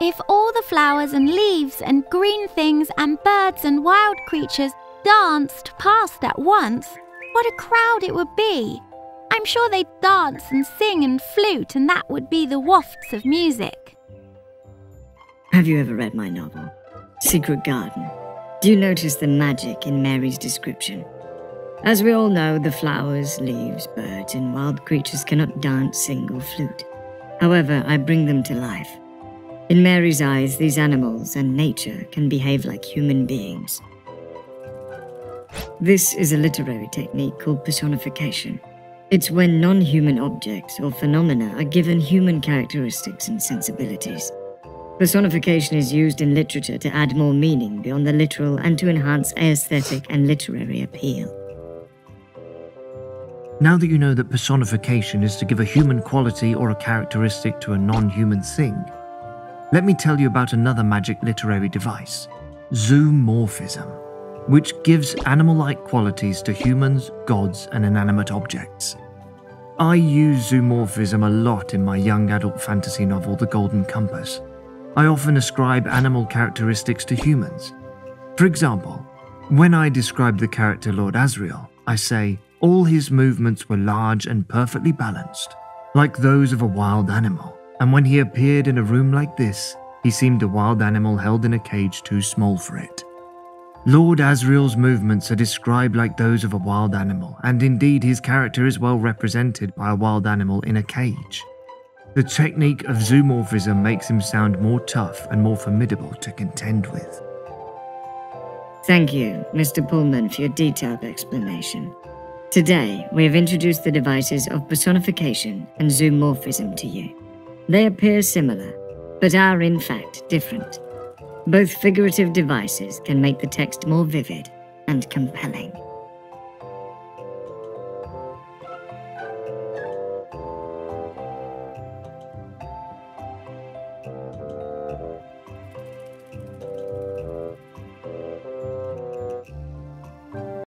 If all the flowers and leaves and green things and birds and wild creatures danced past at once, what a crowd it would be! I'm sure they'd dance and sing and flute, and that would be the wafts of music. Have you ever read my novel, Secret Garden? Do you notice the magic in Mary's description? As we all know, the flowers, leaves, birds, and wild creatures cannot dance, single flute. However, I bring them to life. In Mary's eyes, these animals and nature can behave like human beings. This is a literary technique called personification. It's when non human objects or phenomena are given human characteristics and sensibilities. Personification is used in literature to add more meaning beyond the literal and to enhance aesthetic and literary appeal. Now that you know that personification is to give a human quality or a characteristic to a non human thing, let me tell you about another magic literary device zoomorphism, which gives animal like qualities to humans, gods, and inanimate objects. I use zoomorphism a lot in my young adult fantasy novel, The Golden Compass. I often ascribe animal characteristics to humans. For example, when I describe the character Lord Asriel, I say, all his movements were large and perfectly balanced, like those of a wild animal, and when he appeared in a room like this, he seemed a wild animal held in a cage too small for it. Lord Asriel's movements are described like those of a wild animal, and indeed his character is well represented by a wild animal in a cage. The technique of zoomorphism makes him sound more tough and more formidable to contend with. Thank you, Mr. Pullman, for your detailed explanation. Today, we have introduced the devices of personification and zoomorphism to you. They appear similar, but are in fact different. Both figurative devices can make the text more vivid and compelling.